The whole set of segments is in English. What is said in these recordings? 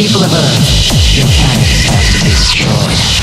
People of Earth, your planet about to be destroyed.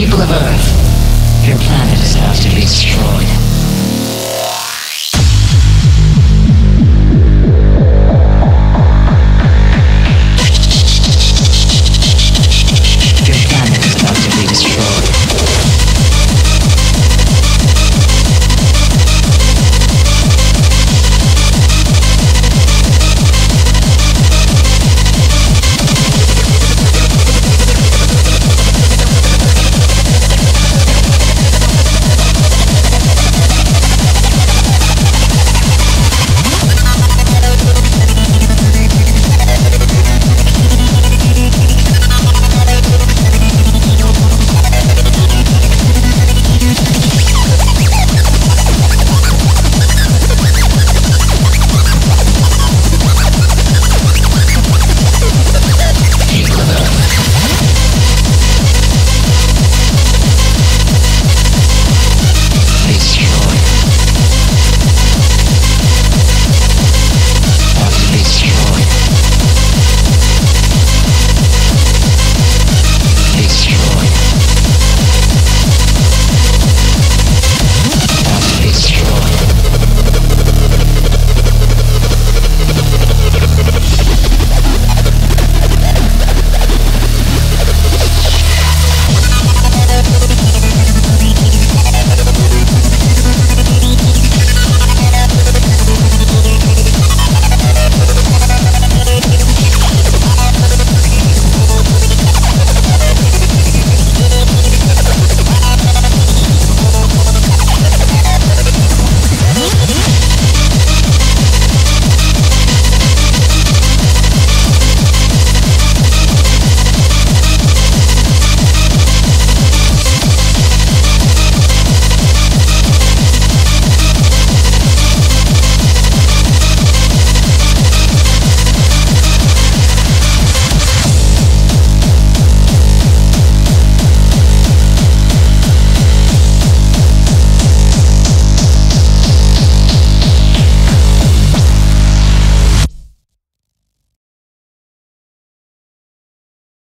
people of Earth, your planet is to be